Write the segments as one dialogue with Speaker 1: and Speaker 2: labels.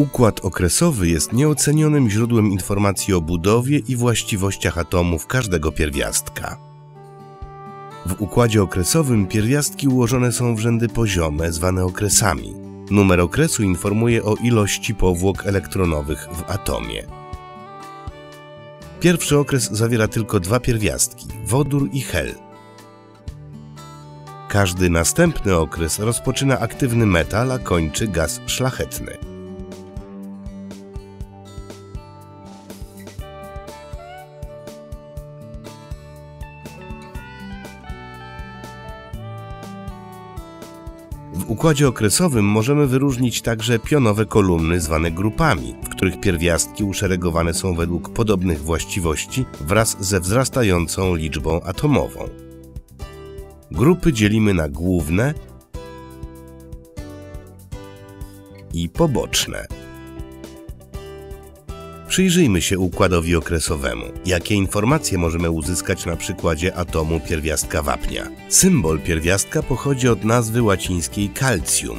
Speaker 1: Układ okresowy jest nieocenionym źródłem informacji o budowie i właściwościach atomów każdego pierwiastka. W układzie okresowym pierwiastki ułożone są w rzędy poziome, zwane okresami. Numer okresu informuje o ilości powłok elektronowych w atomie. Pierwszy okres zawiera tylko dwa pierwiastki wodór i hel. Każdy następny okres rozpoczyna aktywny metal, a kończy gaz szlachetny. W układzie okresowym możemy wyróżnić także pionowe kolumny zwane grupami, w których pierwiastki uszeregowane są według podobnych właściwości wraz ze wzrastającą liczbą atomową. Grupy dzielimy na główne i poboczne. Przyjrzyjmy się układowi okresowemu. Jakie informacje możemy uzyskać na przykładzie atomu pierwiastka wapnia? Symbol pierwiastka pochodzi od nazwy łacińskiej calcium.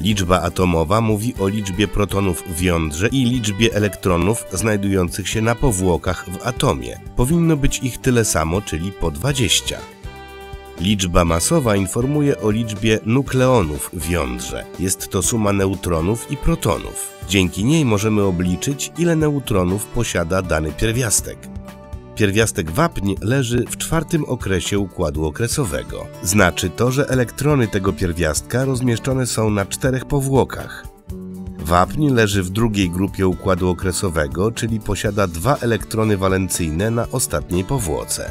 Speaker 1: Liczba atomowa mówi o liczbie protonów w jądrze i liczbie elektronów znajdujących się na powłokach w atomie. Powinno być ich tyle samo, czyli po 20. Liczba masowa informuje o liczbie nukleonów w jądrze. Jest to suma neutronów i protonów. Dzięki niej możemy obliczyć, ile neutronów posiada dany pierwiastek. Pierwiastek wapń leży w czwartym okresie układu okresowego. Znaczy to, że elektrony tego pierwiastka rozmieszczone są na czterech powłokach. Wapń leży w drugiej grupie układu okresowego, czyli posiada dwa elektrony walencyjne na ostatniej powłoce.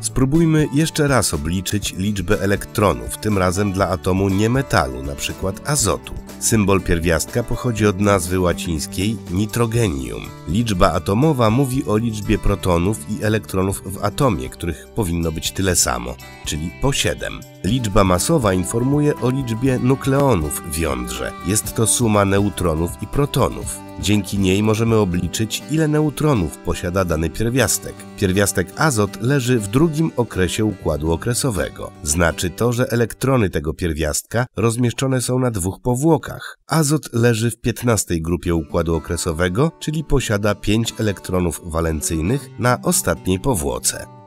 Speaker 1: Spróbujmy jeszcze raz obliczyć liczbę elektronów, tym razem dla atomu niemetalu, np. azotu. Symbol pierwiastka pochodzi od nazwy łacińskiej nitrogenium. Liczba atomowa mówi o liczbie protonów i elektronów w atomie, których powinno być tyle samo, czyli po 7. Liczba masowa informuje o liczbie nukleonów w jądrze. Jest to suma neutronów i protonów. Dzięki niej możemy obliczyć, ile neutronów posiada dany pierwiastek. Pierwiastek azot leży w drugim okresie układu okresowego. Znaczy to, że elektrony tego pierwiastka rozmieszczone są na dwóch powłokach. Azot leży w 15 grupie układu okresowego, czyli posiada 5 elektronów walencyjnych na ostatniej powłoce.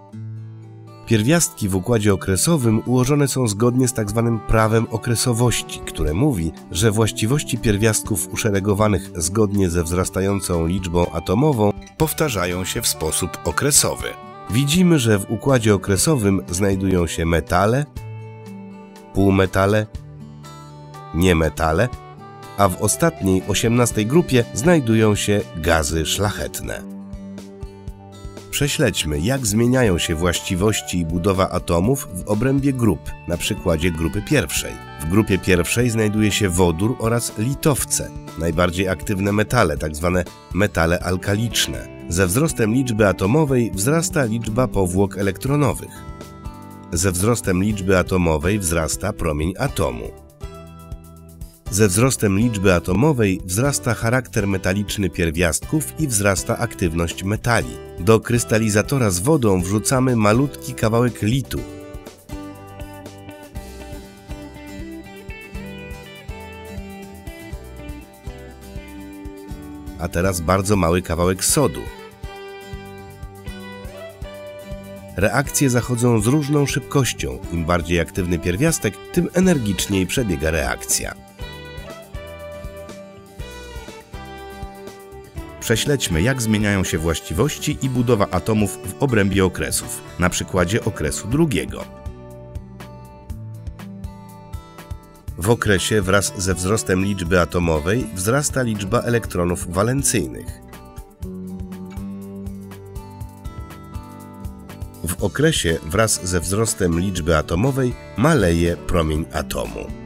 Speaker 1: Pierwiastki w układzie okresowym ułożone są zgodnie z tzw. Tak prawem okresowości, które mówi, że właściwości pierwiastków uszeregowanych zgodnie ze wzrastającą liczbą atomową powtarzają się w sposób okresowy. Widzimy, że w układzie okresowym znajdują się metale, półmetale, niemetale, a w ostatniej, osiemnastej grupie znajdują się gazy szlachetne. Prześledźmy, jak zmieniają się właściwości i budowa atomów w obrębie grup, na przykładzie grupy pierwszej. W grupie pierwszej znajduje się wodór oraz litowce, najbardziej aktywne metale, tzw. Tak metale alkaliczne. Ze wzrostem liczby atomowej wzrasta liczba powłok elektronowych. Ze wzrostem liczby atomowej wzrasta promień atomu. Ze wzrostem liczby atomowej wzrasta charakter metaliczny pierwiastków i wzrasta aktywność metali. Do krystalizatora z wodą wrzucamy malutki kawałek litu. A teraz bardzo mały kawałek sodu. Reakcje zachodzą z różną szybkością. Im bardziej aktywny pierwiastek, tym energiczniej przebiega reakcja. Prześledźmy, jak zmieniają się właściwości i budowa atomów w obrębie okresów, na przykładzie okresu drugiego. W okresie wraz ze wzrostem liczby atomowej wzrasta liczba elektronów walencyjnych. W okresie wraz ze wzrostem liczby atomowej maleje promień atomu.